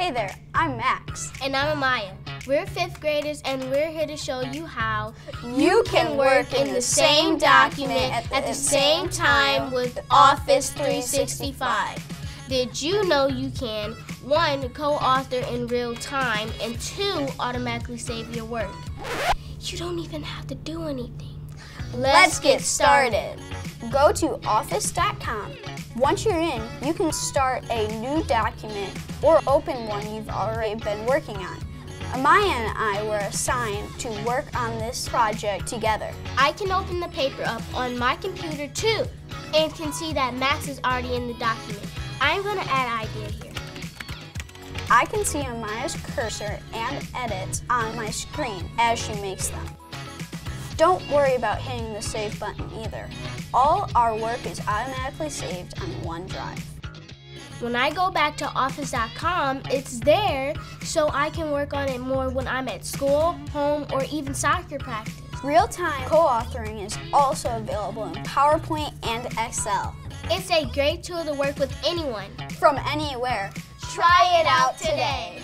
Hey there, I'm Max. And I'm Amaya. We're fifth graders and we're here to show you how You can work in the same document at the same time with Office 365. Did you know you can, one, co author in real time, and two, automatically save your work? You don't even have to do anything. Let's get started. Go to office.com. Once you're in, you can start a new document or open one you've already been working on. Amaya and I were assigned to work on this project together. I can open the paper up on my computer too and can see that Max is already in the document. I'm going to add an idea here. I can see Amaya's cursor and edits on my screen as she makes them. Don't worry about hitting the save button either. All our work is automatically saved on OneDrive. When I go back to office.com, it's there so I can work on it more when I'm at school, home, or even soccer practice. Real-time co-authoring is also available in PowerPoint and Excel. It's a great tool to work with anyone. From anywhere. Try it out today.